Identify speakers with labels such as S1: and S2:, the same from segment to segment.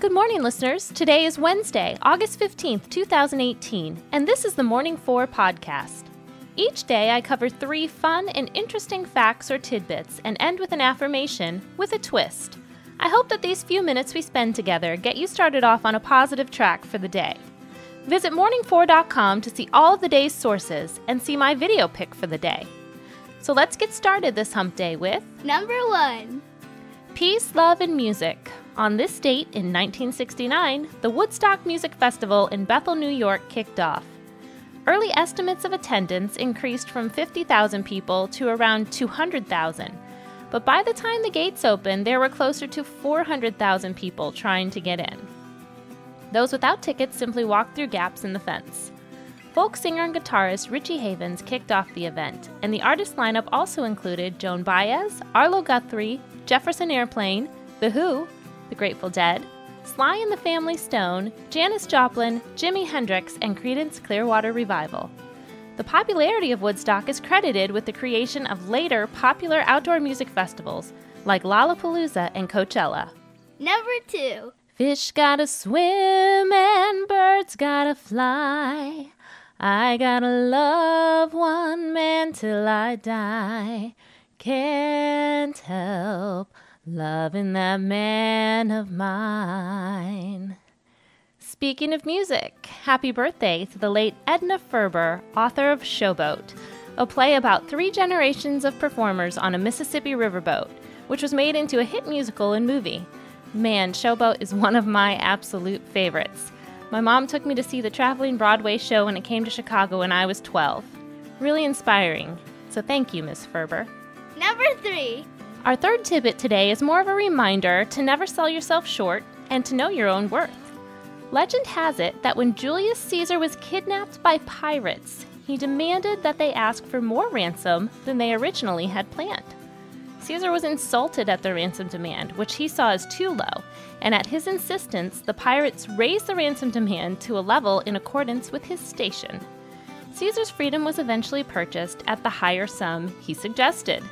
S1: Good morning, listeners. Today is Wednesday, August 15th, 2018, and this is the Morning 4 podcast. Each day, I cover three fun and interesting facts or tidbits and end with an affirmation with a twist. I hope that these few minutes we spend together get you started off on a positive track for the day. Visit morning4.com to see all of the day's sources and see my video pick for the day. So let's get started this hump day with
S2: Number one.
S1: Peace, Love, and Music. On this date in 1969, the Woodstock Music Festival in Bethel, New York kicked off. Early estimates of attendance increased from 50,000 people to around 200,000. But by the time the gates opened, there were closer to 400,000 people trying to get in. Those without tickets simply walked through gaps in the fence. Folk singer and guitarist Richie Havens kicked off the event, and the artist lineup also included Joan Baez, Arlo Guthrie, Jefferson Airplane, The Who, The Grateful Dead, Sly and the Family Stone, Janis Joplin, Jimi Hendrix, and Creedence Clearwater Revival. The popularity of Woodstock is credited with the creation of later popular outdoor music festivals like Lollapalooza and Coachella.
S2: Number two.
S1: Fish gotta swim and birds gotta fly. I gotta love one man till I die. Can't help loving that man of mine. Speaking of music, happy birthday to the late Edna Ferber, author of Showboat, a play about three generations of performers on a Mississippi riverboat, which was made into a hit musical and movie. Man, Showboat is one of my absolute favorites. My mom took me to see the traveling Broadway show when it came to Chicago when I was 12. Really inspiring. So thank you, Miss Ferber.
S2: Number three.
S1: Our third tidbit today is more of a reminder to never sell yourself short and to know your own worth. Legend has it that when Julius Caesar was kidnapped by pirates, he demanded that they ask for more ransom than they originally had planned. Caesar was insulted at the ransom demand, which he saw as too low, and at his insistence, the pirates raised the ransom demand to a level in accordance with his station. Caesar's freedom was eventually purchased at the higher sum he suggested.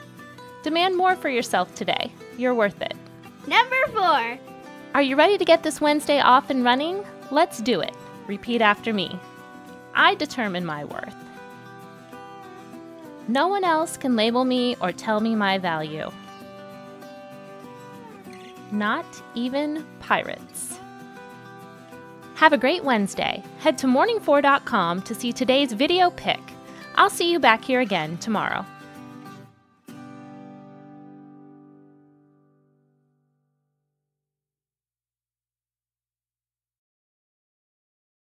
S1: Demand more for yourself today. You're worth it.
S2: Number four.
S1: Are you ready to get this Wednesday off and running? Let's do it. Repeat after me. I determine my worth. No one else can label me or tell me my value. Not even pirates. Have a great Wednesday. Head to morning4.com to see today's video pick. I'll see you back here again tomorrow.